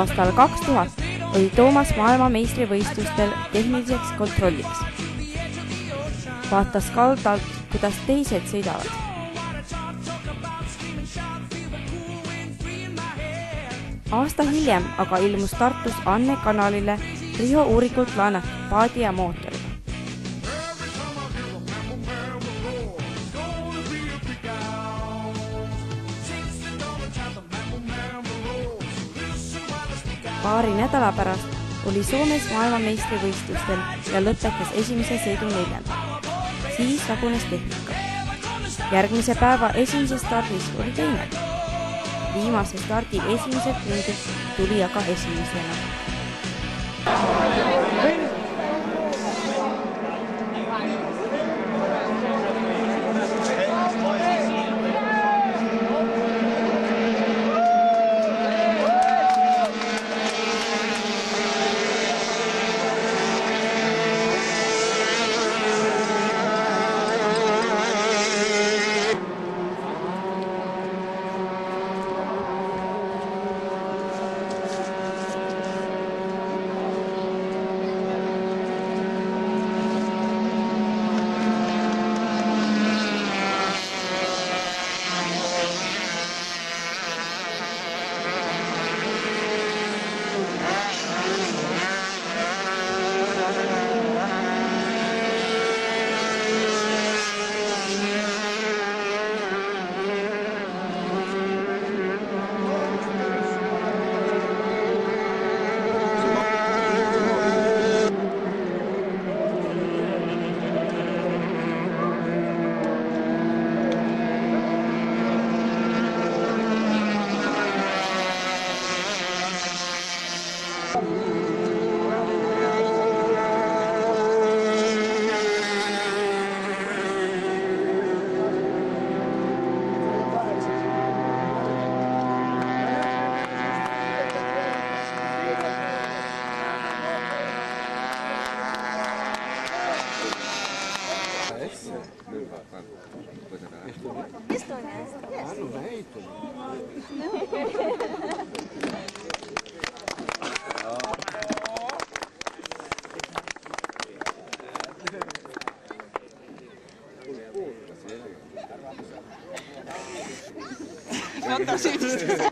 aastal kaks tuhat oli Toomas maailmameistrivõistlustel tehniliseks kontrolliks. vaatas kaldalt, kuidas teised sõidavad. aasta hiljem aga ilmus Tartus Anne kanalile Riho uuringult laenatud paadi ja mootoriga. Paari nädala pärast oli Soomes maailmameistrivõistlustel ja lõpetas esimese sõidu neljandal. siis lagunes tehnika. järgmise päeva esimeses stardis oli teine. viimase stardi esimesed tundid tuli aga esimesena.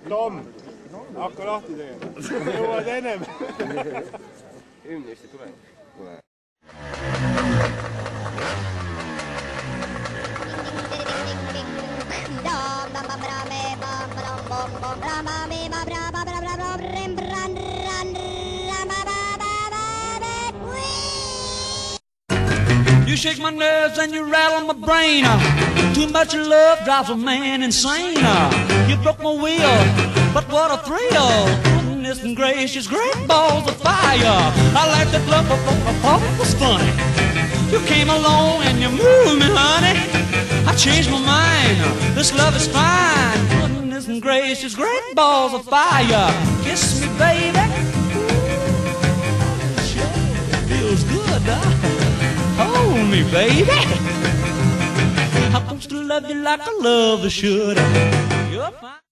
Tom, hakka lahti tegema. jõuad ennem. hümni vist ei tule. Kuule. You shake my nerves and you rattle my brain. Too much love drives a man insane. Uh, You broke my will, but what a thrill. Goodness and gracious, great balls of fire. I like that love, but I thought it was funny. You came along and you moved me, honey. I changed my mind. This love is fine. Goodness and gracious, great balls of fire. Kiss me, baby. Feels good, huh? Hold me, baby. Supposed to love you like a lover should. You're fine.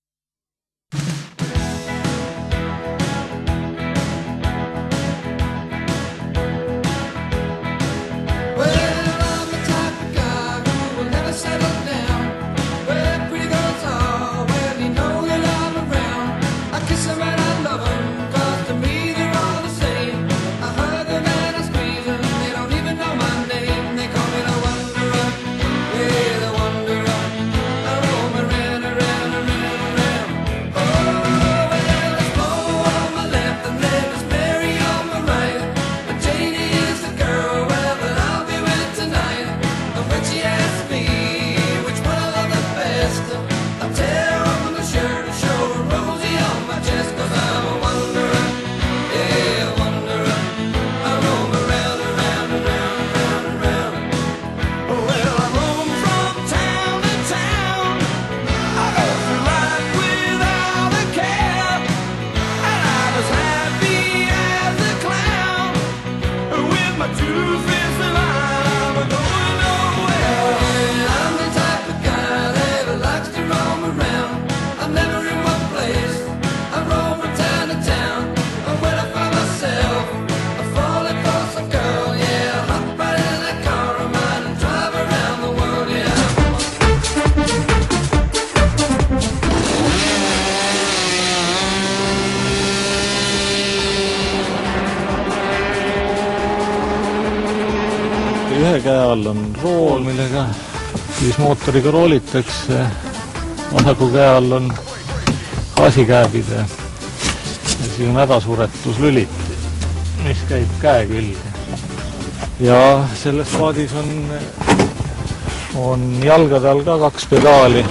Käe all on rool, millega siis mootoriga roolitakse, vasaku käe all on gaasikääbid ja siis on hädasuretuslülit, mis käib käe külge. ja selles paadis on, on jalgade all ka kaks pedaali.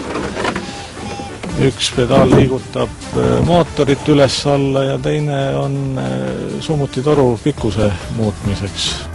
üks pedaal liigutab äh, mootorit üles-alla ja teine on äh, summutitoru pikkuse muutmiseks